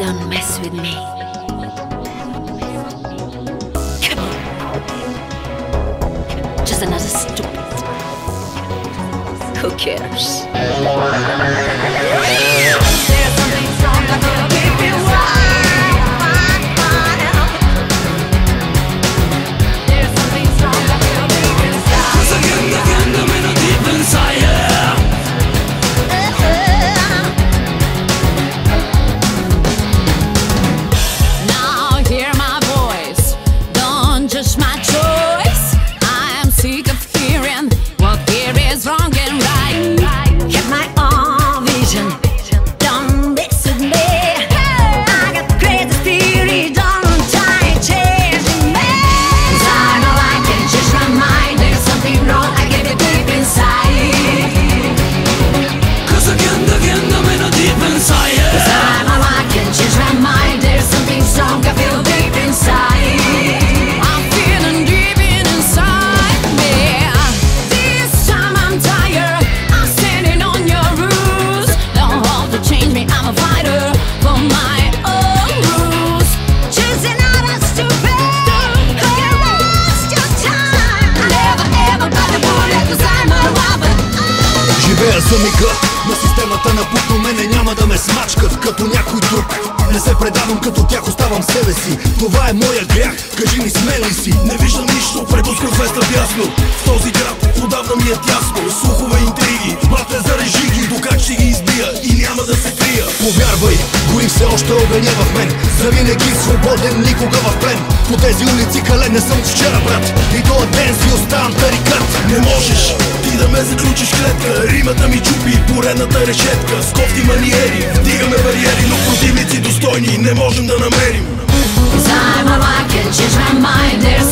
Don't mess with me. Come on. Just another stupid. Who cares? За мига на системата на путо мене няма да ме смачкат като някой друг. Не се предавам като тях, оставам себе си. Това е моя грях, кажи ми смел ли си? Не виждам нищо, препускам феста бясно В този град отдавна ми е тясно. Слухове, интриги, мате за режиги До как ще ги избия и няма да се крия. Повярвай, гори все още огъня в мен. Завинаги свободен, никога в плен. По тези улици кален не съм вчера, брат. И този ден си оставам тарикат. Не можеш ме заключиш клетка. Римата ми чупи поредната решетка. С кофти маниери, вдигаме бариери Но противници достойни не можем да намерим. Cause I'm a mind. There's